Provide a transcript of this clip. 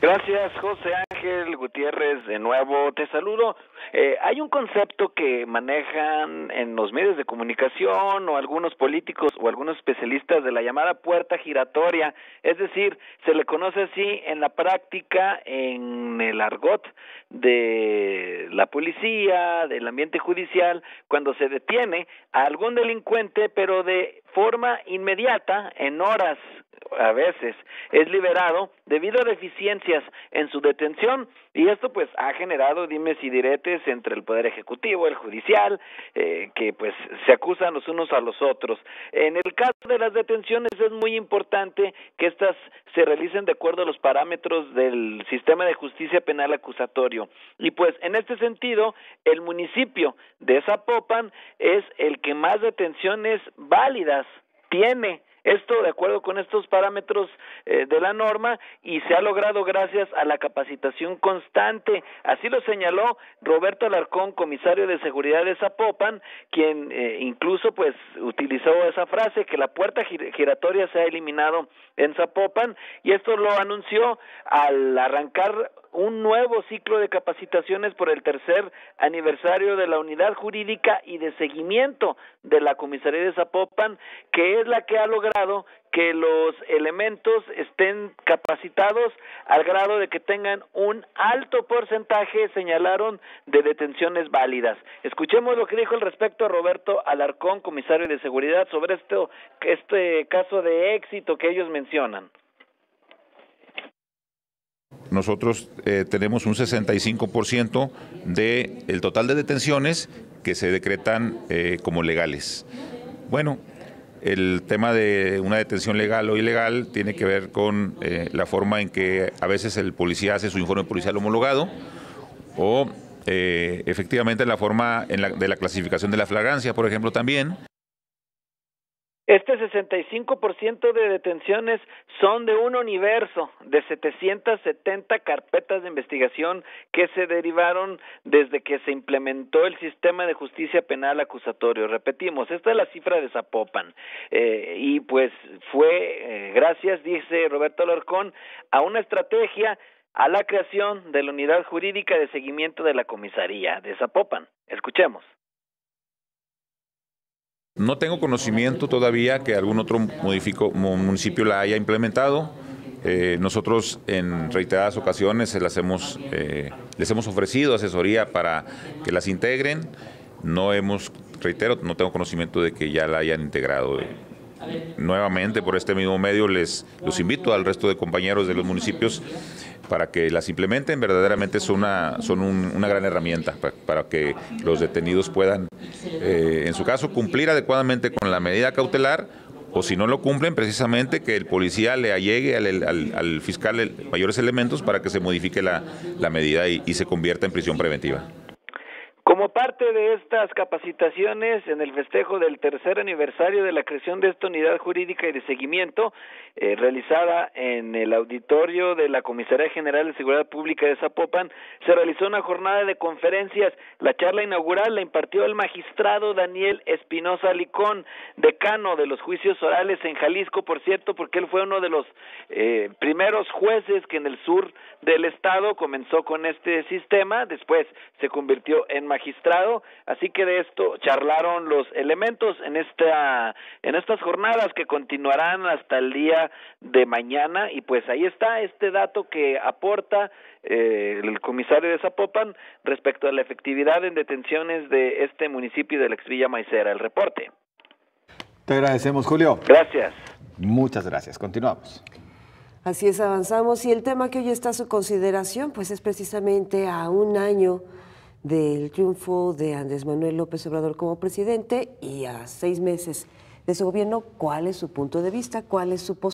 Gracias, José Ángel Gutiérrez. De nuevo te saludo. Eh, hay un concepto que manejan en los medios de comunicación o algunos políticos o algunos especialistas de la llamada puerta giratoria. Es decir, se le conoce así en la práctica, en el argot de la policía, del ambiente judicial, cuando se detiene a algún delincuente, pero de forma inmediata, en horas a veces es liberado debido a deficiencias en su detención y esto pues ha generado dimes y diretes entre el poder ejecutivo, el judicial, eh, que pues se acusan los unos a los otros. En el caso de las detenciones es muy importante que estas se realicen de acuerdo a los parámetros del sistema de justicia penal acusatorio y pues en este sentido el municipio de Zapopan es el que más detenciones válidas tiene esto de acuerdo con estos parámetros eh, de la norma y se ha logrado gracias a la capacitación constante. Así lo señaló Roberto Alarcón, comisario de seguridad de Zapopan, quien eh, incluso pues utilizó esa frase que la puerta giratoria se ha eliminado en Zapopan y esto lo anunció al arrancar un nuevo ciclo de capacitaciones por el tercer aniversario de la unidad jurídica y de seguimiento de la comisaría de Zapopan, que es la que ha logrado que los elementos estén capacitados al grado de que tengan un alto porcentaje, señalaron, de detenciones válidas. Escuchemos lo que dijo al respecto Roberto Alarcón, comisario de seguridad, sobre esto, este caso de éxito que ellos mencionan nosotros eh, tenemos un 65% del el total de detenciones que se decretan eh, como legales. Bueno, el tema de una detención legal o ilegal tiene que ver con eh, la forma en que a veces el policía hace su informe policial homologado o efectivamente la forma de la clasificación de la flagrancia, por ejemplo, también. Este 65% de detenciones son de un universo de 770 carpetas de investigación que se derivaron desde que se implementó el sistema de justicia penal acusatorio. Repetimos, esta es la cifra de Zapopan. Eh, y pues fue, eh, gracias, dice Roberto Lorcón, a una estrategia a la creación de la unidad jurídica de seguimiento de la comisaría de Zapopan. Escuchemos. No tengo conocimiento todavía que algún otro municipio la haya implementado. Eh, nosotros en reiteradas ocasiones les hemos, eh, les hemos ofrecido asesoría para que las integren. No hemos, reitero, no tengo conocimiento de que ya la hayan integrado. Nuevamente, por este mismo medio, les los invito al resto de compañeros de los municipios para que las implementen, verdaderamente son una, son una gran herramienta para, que los detenidos puedan, eh, en su caso, cumplir adecuadamente con la medida cautelar o si no lo cumplen, precisamente que el policía le allegue al, fiscal mayores elementos para que se modifique la, medida y se convierta en prisión preventiva. Como parte de estas capacitaciones en el festejo del tercer aniversario de la creación de esta unidad jurídica y de seguimiento eh, realizada en el auditorio de la Comisaría General de Seguridad Pública de Zapopan, se realizó una jornada de conferencias. La charla inaugural la impartió el magistrado Daniel Espinosa Licón, decano de los juicios orales en Jalisco, por cierto, porque él fue uno de los eh, primeros jueces que en el sur del estado comenzó con este sistema, después se convirtió en magistrado magistrado, así que de esto charlaron los elementos en esta en estas jornadas que continuarán hasta el día de mañana y pues ahí está este dato que aporta eh, el comisario de Zapopan respecto a la efectividad en detenciones de este municipio de la Exvilla Maicera. El reporte. Te agradecemos, Julio. Gracias. Muchas gracias. Continuamos. Así es, avanzamos y el tema que hoy está a su consideración pues es precisamente a un año del triunfo de Andrés Manuel López Obrador como presidente y a seis meses de su gobierno, ¿cuál es su punto de vista? ¿Cuál es su postura?